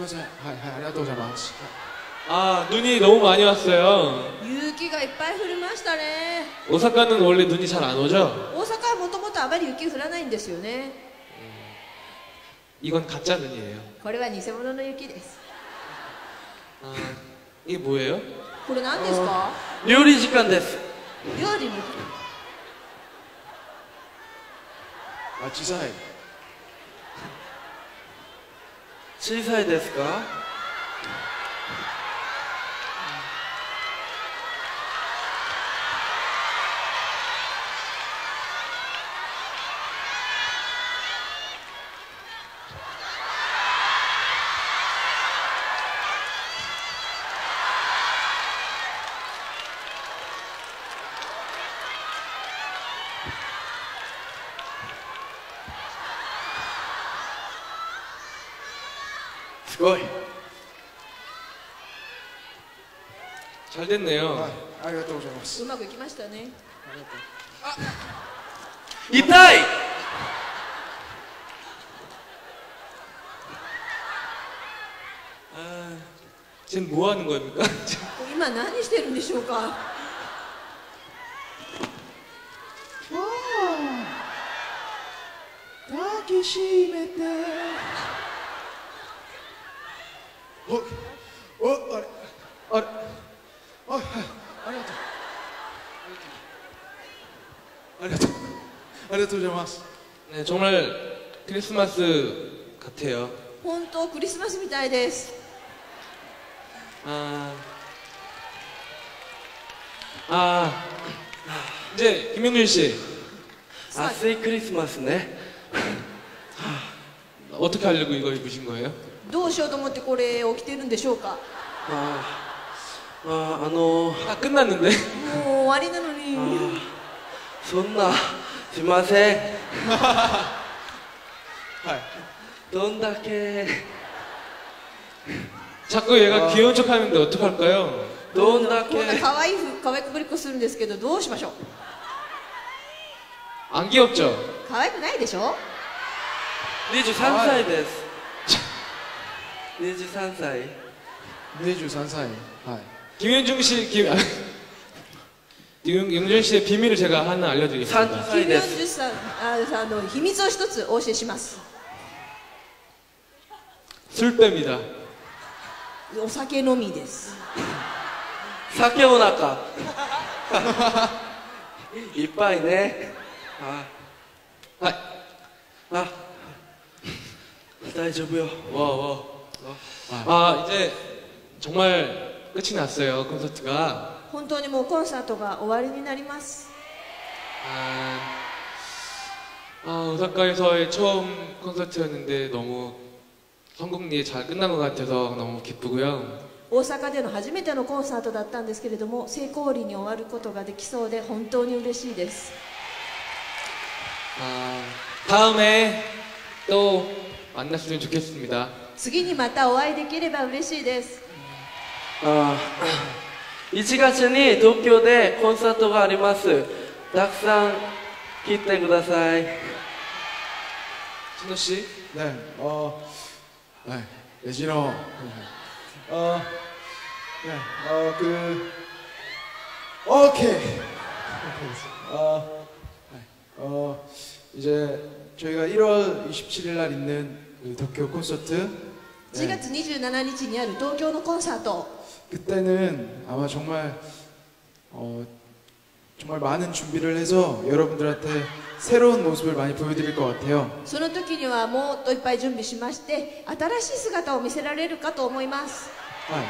ませんはいはいありがとうございます、 아 눈이 너무 많이 왔어요. 雪がいっぱい降りましたね 오사카는 원래 눈이 잘 안 오죠? 大阪はもともとあまり雪降らないんですよね 이건 가짜 눈이에요. これは偽物の雪です 아 이게 뭐예요? これ何ですか料理時間です料理のあ小さ 小さいですかすごい.ありがとうございますうまくいきましたね。痛い아 지금 뭐 하는 겁니 까? 今何してるんでしょうかわあ抱きしめて おおあれあれあはいありがとうありがとうありがとうございます 네, 정말 크리스마스 같아요. 本当クリスマスみたいです 아, 아, 이제 김영준 씨 暑いクリスマスね 어떻게 하려고 이거 입으신 거예요? どうしようと思ってこれを着てるんでしょうか？あああのー、あ끝났는もう終わりなのに。そんなしません。はい。どんだけ。자꾸 얘가 귀여운 척 하는데 어떡할까 요? どんだけ。ないくぶりっこするんですけどどうしましょう？안 귀엽 죠? くないでしょ？23歳です。23歳23歳はい 김현중 씨, 김, 아, 영- 영준 씨의 비밀을 제가 하나 알려드리겠습니다. 30キ歳ですムヨンジュさんああの秘密を一つお教えします 술 뺍니다. お酒飲みです酒お腹いっぱいねあ 아, あ大丈夫よ 와, 와. 아, 이제 정말 끝이 났어요, 콘서트가. 本当にもうコンサートが終わりになります 아, 아, 오사카에서의 처음 콘서트였는데 너무 성공리에 잘 끝난 것 같아서 너무 기쁘고요. 大阪での初めてのコンサートだったんですけれども成功裏に終わることができそうで本当に嬉しいです 아, 다음에 또 만났으면 좋겠습니다. 次にまたお会いできれば嬉しいです あー1月に東京でコンサートがありますたくさん来てください 진호 씨, 네, 어, 네, 예진호. 어, 네, 어, 그, 오케이. 어, 네, 어, 이제 저희가 1월 27일 날 있는 그 도쿄 콘서트. 4 네, 月27日にある東京のコンサート 그때는 아마 정말, 어, 정말 많은 준비를 해서 여러분들한테 새로운 모습을 많이 보여드릴 것 같아요. その時にはもっといっぱい準備しまして新しい姿を見せられるかと思います 아,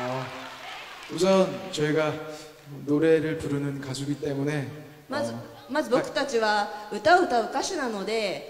어, 우선 저희가 노래를 부르는 가수이기 때문에 まず 어, まず僕たちは歌を歌う歌手なので